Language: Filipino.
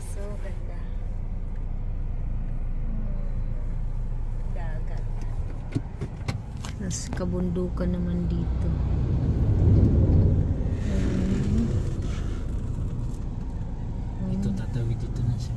so ganda. Hmm. Dagat. Tapos kabundukan naman dito. Ito tatawid dito na siya.